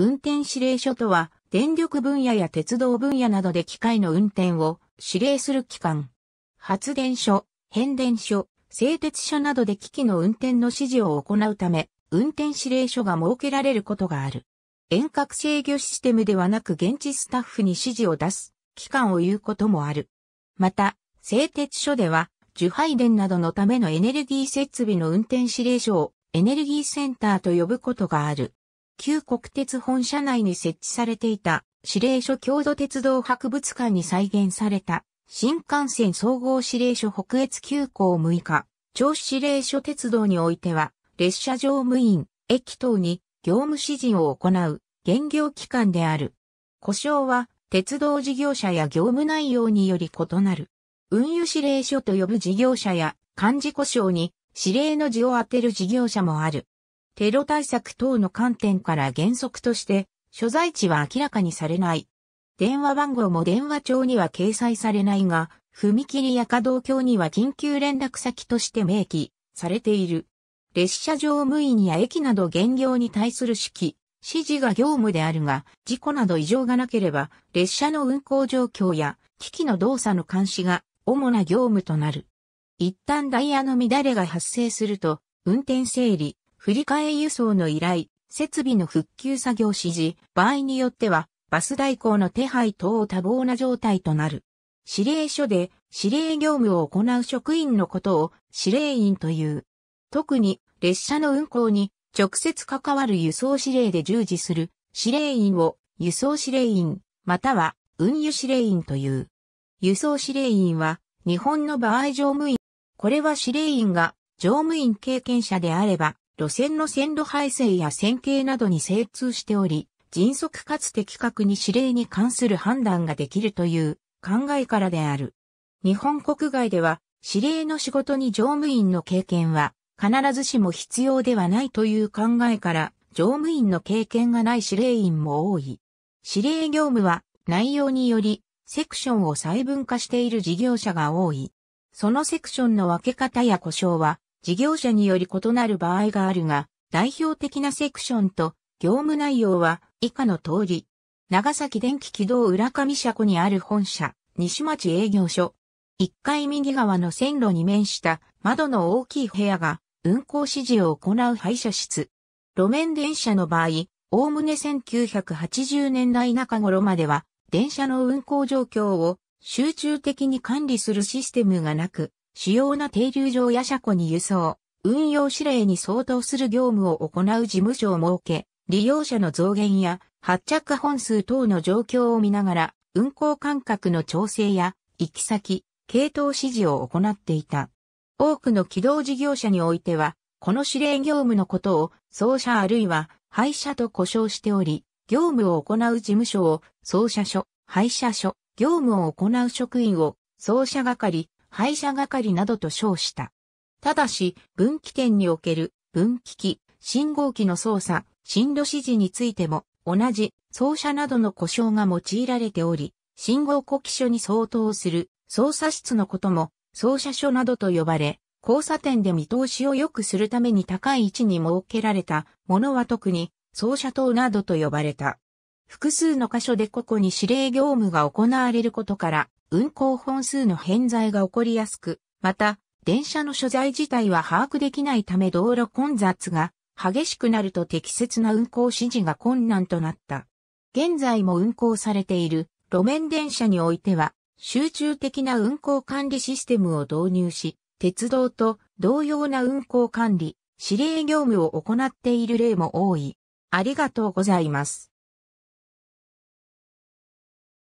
運転指令所とは、電力分野や鉄道分野などで機械の運転を指令する機関。発電所、変電所、製鉄所などで機器の運転の指示を行うため、運転指令所が設けられることがある。遠隔制御システムではなく現地スタッフに指示を出す機関を言うこともある。また、製鉄所では、受配電などのためのエネルギー設備の運転指令所をエネルギーセンターと呼ぶことがある。旧国鉄本社内に設置されていた指令所郷土鉄道博物館に再現された新幹線総合指令所北越急行6日、超指令所鉄道においては列車乗務員、駅等に業務指示を行う現業機関である。故障は鉄道事業者や業務内容により異なる。運輸指令書と呼ぶ事業者や漢字故障に指令の字を当てる事業者もある。テロ対策等の観点から原則として所在地は明らかにされない。電話番号も電話帳には掲載されないが、踏切や稼働橋には緊急連絡先として明記されている。列車乗務員や駅など現業に対する指揮、指示が業務であるが、事故など異常がなければ、列車の運行状況や機器の動作の監視が主な業務となる。一旦ダイヤの乱れが発生すると、運転整理、振り替え輸送の依頼、設備の復旧作業指示、場合によっては、バス代行の手配等多忙な状態となる。指令所で指令業務を行う職員のことを指令員という。特に列車の運行に直接関わる輸送指令で従事する指令員を輸送指令員、または運輸指令員という。輸送指令員は日本の場合乗務員。これは指令員が乗務員経験者であれば路線の線路配線や線形などに精通しており、迅速かつ的確に指令に関する判断ができるという考えからである。日本国外では指令の仕事に乗務員の経験は必ずしも必要ではないという考えから、乗務員の経験がない指令員も多い。指令業務は内容によりセクションを細分化している事業者が多い。そのセクションの分け方や故障は事業者により異なる場合があるが、代表的なセクションと業務内容は以下の通り。長崎電気軌道浦上車庫にある本社、西町営業所。1階右側の線路に面した窓の大きい部屋が運行指示を行う配車室。路面電車の場合、おおむね1980年代中頃までは、電車の運行状況を集中的に管理するシステムがなく、主要な停留場や車庫に輸送、運用指令に相当する業務を行う事務所を設け、利用者の増減や発着本数等の状況を見ながら、運行間隔の調整や行き先、系統指示を行っていた。多くの軌道事業者においては、この指令業務のことを、操車あるいは、廃車と呼称しており、業務を行う事務所を、操車所、廃車所、業務を行う職員を、操車係、廃車係などと称した。ただし、分岐点における、分岐器、信号機の操作、進路指示についても、同じ、操車などの故障が用いられており、信号呼気所に相当する、操作室のことも、操車所などと呼ばれ、交差点で見通しを良くするために高い位置に設けられたものは特に操車塔などと呼ばれた。複数の箇所で個々に指令業務が行われることから、運行本数の偏在が起こりやすく、また、電車の所在自体は把握できないため道路混雑が激しくなると適切な運行指示が困難となった。現在も運行されている路面電車においては集中的な運行管理システムを導入し、鉄道と同様な運行管理、指令業務を行っている例も多い。ありがとうございます。